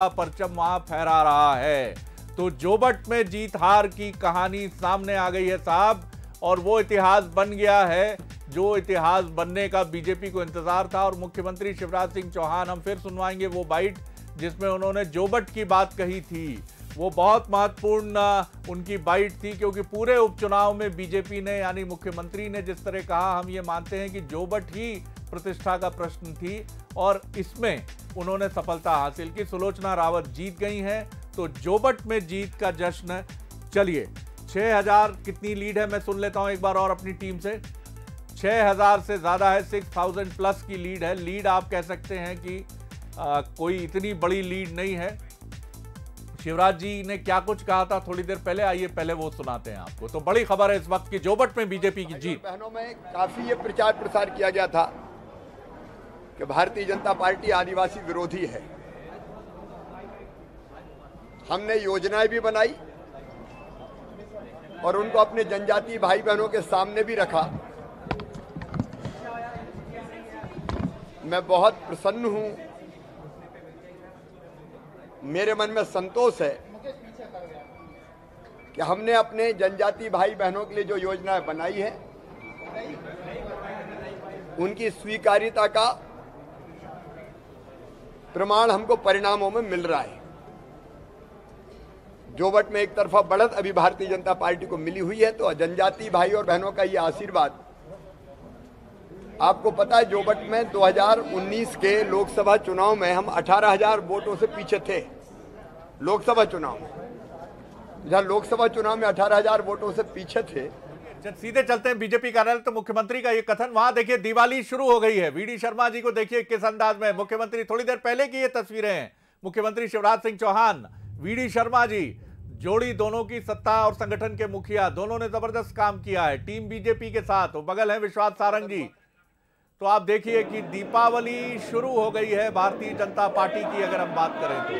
परचम वहाँ फहरा रहा है। तो जोबट में जीत हार की कहानी सामने आ गई है साहब, और वो इतिहास बन गया है, जो इतिहास बनने का बीजेपी को इंतज़ार था, और मुख्यमंत्री शिवराज सिंह चौहान, हम फिर सुनवाएँगे वो बाइट, जिसमें उन्होंने जोबट की बात कही थी। वो बहुत महत्वपूर्ण उनकी बाइट थी, क्योंकि पूरे उपचुनाव में बीजेपी ने, यानी मुख्यमंत्री ने जिस तरह कहा, हम ये मानते हैं कि जोबट ही प्रतिष्ठा का प्रश्न थी और इसमें उन्होंने सफलता हासिल की। सुलोचना रावत जीत गई हैं तो जोबट में जीत का जश्न। चलिए 6000 कितनी लीड है? मैं सुन लेता हूँ एक बार और अपनी टीम से। 6000 से ज़्यादा है 6000 प्लस की लीड है। लीड आप कह सकते हैं कि आ, कोई इतनी बड़ी लीड नहीं है। शिवराज जी ने क्या कुछ कहा था? थोड़ी देर पहले आइए पहले वो सुनाते हैं आपको। तो बड़ी खबर है इस वक्त की जोबट में बीजेपी की जीत। बहनों में काफ़ी ये प्रचार प्रसार किया गया था। कि भारतीय जनता पार्टी आदिवासी विरोधी है। हमने योजनाएँ भी बनाई और उनको अपने जनजातीय भाई बहनों के सामने भी रखा। मैं बहुत प्रसन्न हूँ। मेरे मन में संतोष है कि हमने अपने जनजातीय भाई बहनों के लिए जो योजनाएँ बनाई है, उनकी स्वीकारिता का प्रमाण हमको परिणामों में मिल रहा है। जोबट में एक तरफा बढ़त अभी भारतीय जनता पार्टी को मिली हुई है तो जनजाति भाई और बहनों का ये आशीर्वाद। आपको पता है जोबट में 2019 के लोकसभा चुनाव में हम 18,000 वोटों से पीछे थे। लोकसभा चुनाव में। जहाँ लोकसभा चुनाव में 18,000 वोटों से पीछे थे जब सीधे चलते हैं बीजेपी कार्यालय तो मुख्यमंत्री का ये कथन, वहाँ देखिए, दिवाली शुरू हो गई है। वीडी शर्मा जी को देखिए किस अंदाज में। मुख्यमंत्री, थोड़ी देर पहले की ये तस्वीरें हैं। मुख्यमंत्री शिवराज सिंह चौहान वीडी शर्मा जी, जोड़ी दोनों की सत्ता और संगठन के मुखिया, दोनों ने ज़बरदस्त काम किया है। टीम बीजेपी के साथ बगल है विश्वास सारंग। जी तो आप देखिए कि दीपावली शुरू हो गई है भारतीय जनता पार्टी की, अगर हम बात करें तो।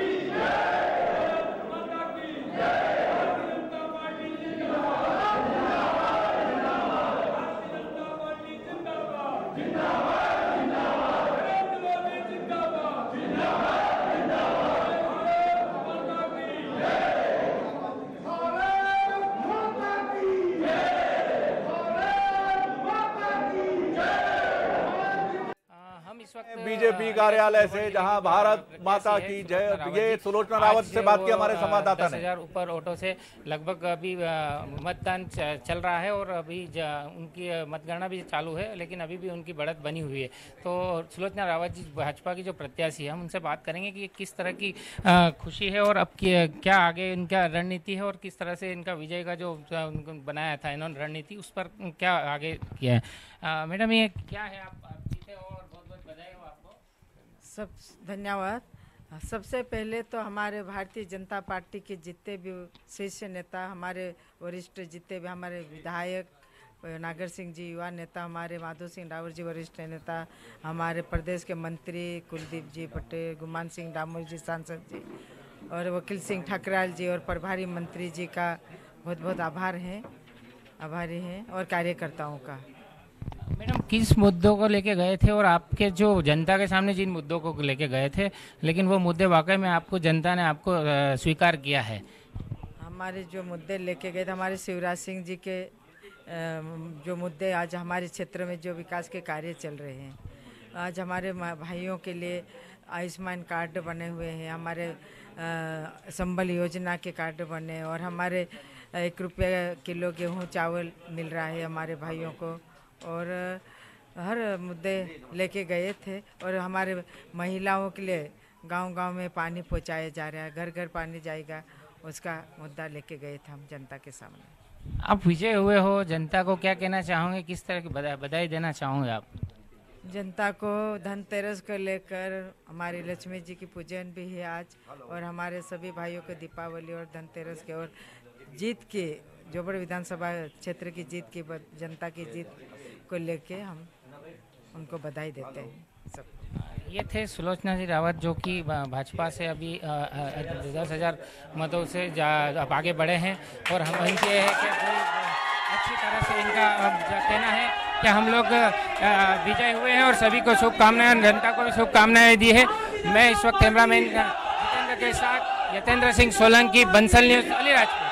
Amen. बीजेपी कार्यालय से जहाँ भारत माता की जय, ये सुलोचना रावत से बात की हमारे संवाददाता ने। हज़ार ऊपर ऑटो से लगभग अभी मतदान चल रहा है और अभी उनकी मतगणना भी चालू है, लेकिन अभी भी उनकी बढ़त बनी हुई है। तो सुलोचना रावत जी, भाजपा की जो प्रत्याशी है, हम उनसे बात करेंगे कि किस तरह की खुशी है और अब क्या आगे इनका रणनीति है और किस तरह से इनका विजय का जो बनाया था इन्होंने रणनीति, उस पर क्या आगे किया है? मैडम, ये क्या है आप जीते और सब धन्यवाद। सबसे पहले तो हमारे भारतीय जनता पार्टी के जितने भी शीर्ष नेता, हमारे वरिष्ठ जितने भी हमारे विधायक नागर सिंह जी, युवा नेता, हमारे माधो सिंह रावत जी, वरिष्ठ नेता, हमारे प्रदेश के मंत्री कुलदीप जी पटेल, गुमान सिंह डामोर जी, सांसद जी और वकील सिंह ठकराल जी और प्रभारी मंत्री जी का बहुत बहुत आभार है, आभारी हैं और कार्यकर्ताओं का। किस मुद्दों को लेके गए थे और आपके जो जनता के सामने जिन मुद्दों को लेके गए थे, लेकिन वो मुद्दे वाकई में आपको, जनता ने आपको स्वीकार किया है? हमारे जो मुद्दे लेके गए थे, हमारे शिवराज सिंह जी के जो मुद्दे आज हमारे क्षेत्र में जो विकास के कार्य चल रहे हैं। आज हमारे भाइयों के लिए आयुष्मान कार्ड बने हुए हैं, हमारे संबल योजना के कार्ड बने और हमारे एक रुपये किलो गेहूँ, चावल मिल रहा है हमारे भाइयों को। और हर मुद्दे लेके गए थे और हमारे महिलाओं के लिए गांव-गांव में पानी पहुँचाया जा रहा है घर घर पानी जाएगा उसका मुद्दा लेके गए थे हम जनता के सामने। आप विजय हुए हो जनता को क्या कहना चाहोगे? किस तरह की बधाई देना चाहोगे आप? जनता को धनतेरस को लेकर हमारी लक्ष्मी जी की पूजन भी है आज और हमारे सभी भाइयों को दीपावली और धनतेरस के और जीत के जोबड़ विधानसभा क्षेत्र की जीत की जनता की जीत को लेके हम उनको बधाई देते हैं सब ये थे सुलोचना जी रावत जो कि भाजपा से अभी दस हज़ार मतों से अब आगे बढ़े हैं और हम इनके है कि अच्छी तरह से इनका कहना है कि हम लोग विजय हुए हैं और सभी को शुभकामनाएँ, जनता को भी शुभकामनाएँ दी है। मैं इस वक्त कैमरामैन जितेंद्र के साथ यतेंद्र सिंह सोलंकी, बंसल न्यूज़, अलीराजपुर।